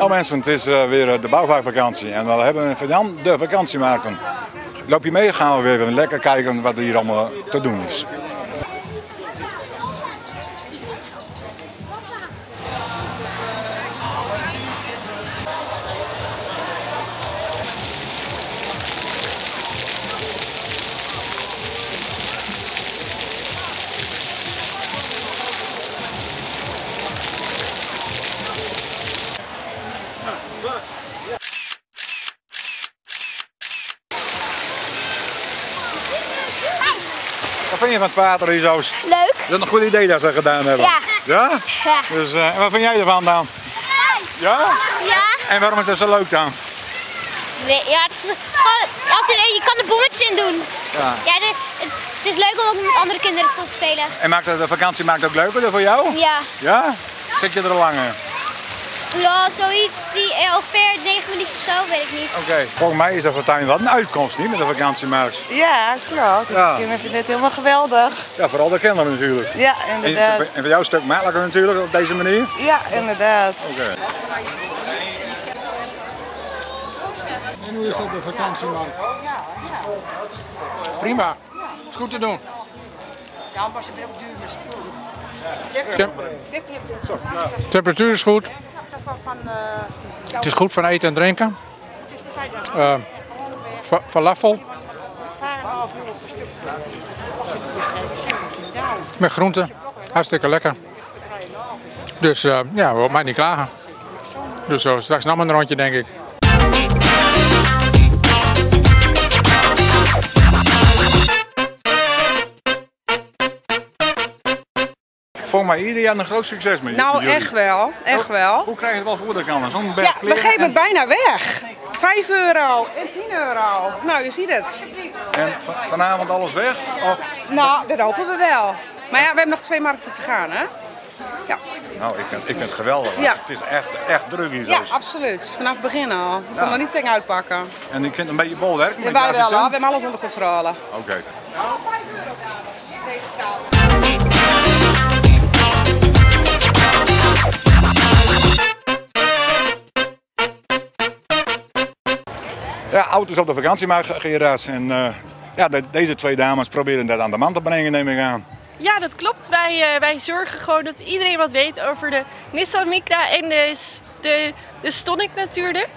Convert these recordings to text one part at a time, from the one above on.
Oh mensen, het is eh, weer eh, de bouwvaartvakantie en we hebben van Jan de vakantiemarkten. Loop je mee, gaan we weer lekker kijken wat er hier allemaal te doen is. Je van het water hier zo? Is Leuk. dat een goed idee dat ze dat gedaan hebben? Ja. Ja? Ja. Dus, en wat vind jij ervan dan? Ja? Ja. En waarom is dat zo leuk dan? Nee, ja, het is gewoon, als je, je kan er bommetjes in doen. Ja. Ja, de- het, het is leuk om ook met andere kinderen te spelen. En maakt de vakantie maakt het ook leuker voor jou? Ja. Ja? Zit je er al langer? Ja, zoiets die eh, ongeveer 9 minuutjes of zo, weet ik niet. Oké. Volgens mij is dat voor tuin wat een uitkomst niet met de vakantiemarkt. Ja, klopt. Ja. De kinderen vinden het helemaal geweldig. Ja, vooral de kinderen natuurlijk. Ja, En, inderdaad. en voor jou een stuk makkelijker natuurlijk op deze manier. Ja, inderdaad. Oké. En hoe is dat de vakantiemarkt? Prima, is goed te doen. Tem- temperatuur is goed. Het is goed van eten en drinken. Uh, fa- falafel. Met groenten. Hartstikke lekker. Dus eh, ja, we mij niet klagen. Dus zo, straks nog een rondje denk ik. Volgens mij ieder jaar een groot succes met Nou, jullie. echt wel. Echt wel. Hoe krijg je het wel voor de kan? Zo'n berg Ja, we geven en- het bijna weg. 5 euro en 10 euro. Nou, je ziet het. En va- vanavond alles weg? Of, Nou, dat hopen we wel. Maar ja, we hebben nog twee markten te gaan, hè? Ja, nou, ik vind, ik vind het geweldig. Ja. Het is echt, echt druk hier zo. ja absoluut. Vanaf het begin al. Ik kon nog niet tegen uitpakken. En ik vind het een beetje bol werken Ja, wij je wel, we hebben alles onder controle. Oké. Ja, auto's op de vakantiemarkt, Gerard. En eh, ja, de- deze twee dames proberen dat aan de man te brengen, neem ik aan. Ja, dat klopt. Wij, eh, wij zorgen gewoon dat iedereen wat weet over de Nissan Micra en de, de, de Stonic natuurlijk.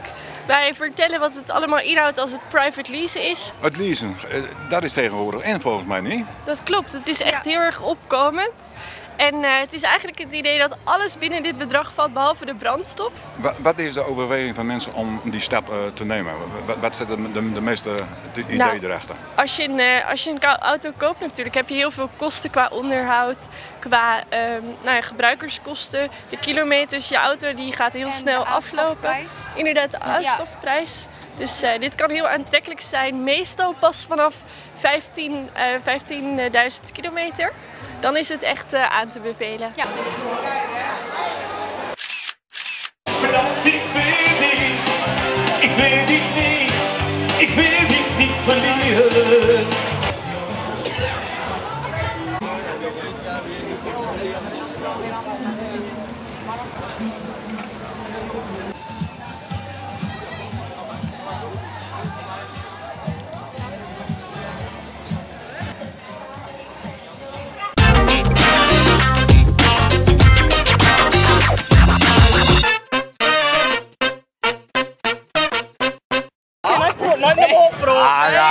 Wij vertellen wat het allemaal inhoudt als het private lease is. Het leasen, eh, dat is tegenwoordig en volgens mij niet. Dat klopt, het is echt heel erg opkomend. En eh, het is eigenlijk het idee dat alles binnen dit bedrag valt behalve de brandstof. Wa- Wat is de overweging van mensen om die stap eh, te nemen? Wat, wat zit de, de, de meeste de idee Nou, erachter? Als je, een, eh, als je een auto koopt natuurlijk heb je heel veel kosten qua onderhoud, qua ehm, nou ja, gebruikerskosten, de kilometers. Je auto die gaat heel snel aflopen. Inderdaad, de aanschafprijs. Dus eh, dit kan heel aantrekkelijk zijn. Meestal pas vanaf 15, eh 15.000 kilometer. Dan is het echt eh, aan te bevelen. Ja. Ik weet niet, ik weet niet, ik wil dit niet verliezen. Ah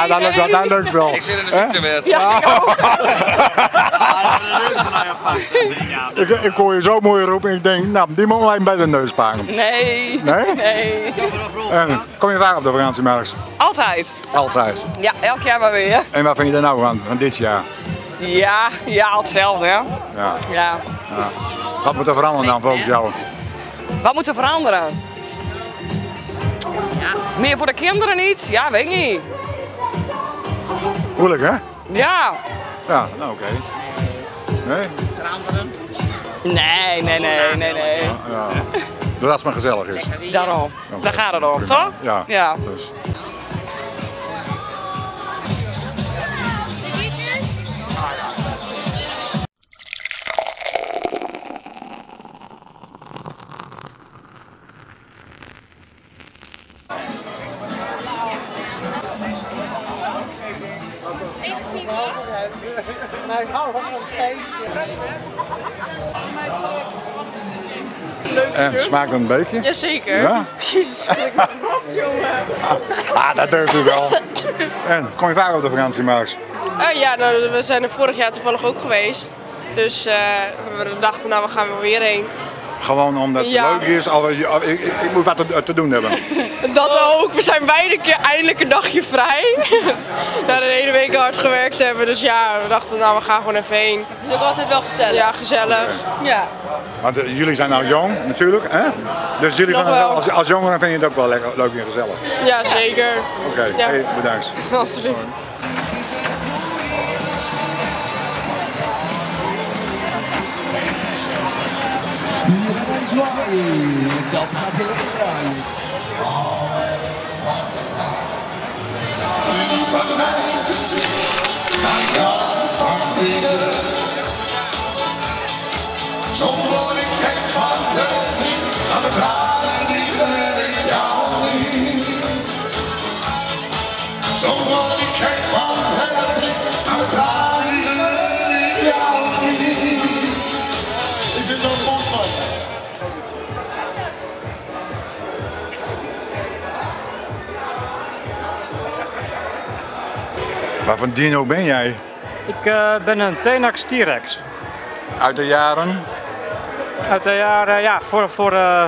ja, dat lukt wel. Dat lukt wel. Ik zit in de ziektewet. ik, ik hoor je zo mooi roepen en ik denk, nou, die moet alleen bij de neus pakken. Nee. Nee? Nee. En kom je vaak op de vakantiemarkt? Altijd. Altijd. Ja, elk jaar maar weer. En wat vind je er nou van, van dit jaar? Ja, ja, hetzelfde hè. Ja. Ja. Wat moet er veranderen dan volgens jou? Wat moet er veranderen? Ja, meer voor de kinderen niet? Ja, weet ik niet. Moeilijk hè? Ja. Ja, nou oké. Nee? Nee, nee, nee, nee, nee. Ja. Dat het maar gezellig is. Daarom. Daar gaat het om, toch? Ja. Ja. Dus. En smaakt het een beetje? Jazeker. Ja? Precies. Ah, dat durft u wel. En kom je vaak op de vakantie, Max? Eh, ja, nou, we zijn er vorig jaar toevallig ook geweest. Dus eh, we dachten, nou, we gaan er weer heen. Gewoon omdat het Ja. leuk is. Al, ik, ik, ik moet wat te, te doen hebben. Dat ook. We zijn beide keer eindelijk een dagje vrij. Na de hele week hard gewerkt hebben. Dus ja, we dachten, nou, we gaan gewoon even heen. Het is ook altijd wel gezellig. Ja, gezellig. Ja. Want eh, jullie zijn nou jong, natuurlijk. Hè? Dus jullie Nog het wel. als, als jongeren vind je het ook wel lekker, leuk en gezellig. Ja, zeker. Oké, Ja. hey, bedankt. Alsjeblieft. joie Delta. Wat voor dino ben jij? Ik eh, ben een Tenax T-Rex. Uit de jaren? Uit de jaren, ja, voor, voor eh,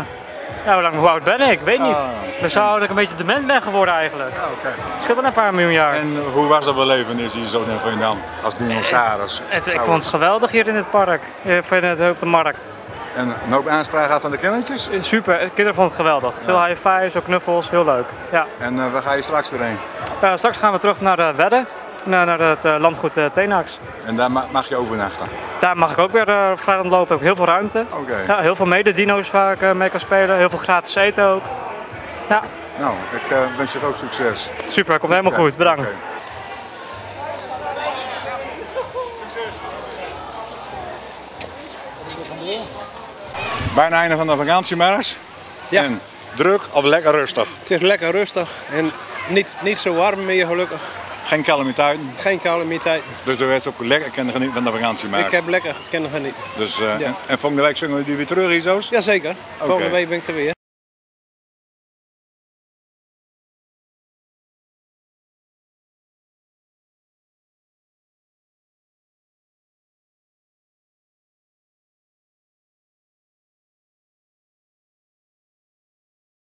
ja, hoe lang, hoe oud ben ik? Ik weet niet. Ah. We zouden dat ik een beetje dement ben geworden eigenlijk. Oké. Scheelt wel een paar miljoen jaar. En hoe was dat belevenis hier zo in Veendam? Als dinosaurus? Het, ik vond het geweldig hier in het park, eh, in het, op de markt. En een hoop aanspraak gehad van de kindertjes? Eh, Super, de kinderen vonden het geweldig. Veel high fives, ook knuffels, heel leuk. Ja. En eh, waar ga je straks weer heen? Eh, straks gaan we terug naar de Wedde, naar, naar het eh, landgoed eh, Tenax. En daar ma- mag je overnachten? Daar mag ik ook weer uh, vrij rondlopen, heb ik heel veel ruimte. Oké. Ja, heel veel mededino's waar ik mee kan spelen, heel veel gratis eten ook. Ja, Nou, ik eh, wens je ook succes. super, komt helemaal goed, bedankt. oké. Bijna einde van de vakantie, Mars. Ja. En druk of lekker rustig? Het is lekker rustig en niet, niet zo warm meer gelukkig. Geen calamiteiten. Geen calamiteit. Dus de rest ook lekker kunnen genieten van de vakantie, Mars. Ik heb lekker kunnen genieten. Dus, eh, Ja. en, en volgende week zullen we die weer terug hier? Jazeker. Volgende week ben ik er weer.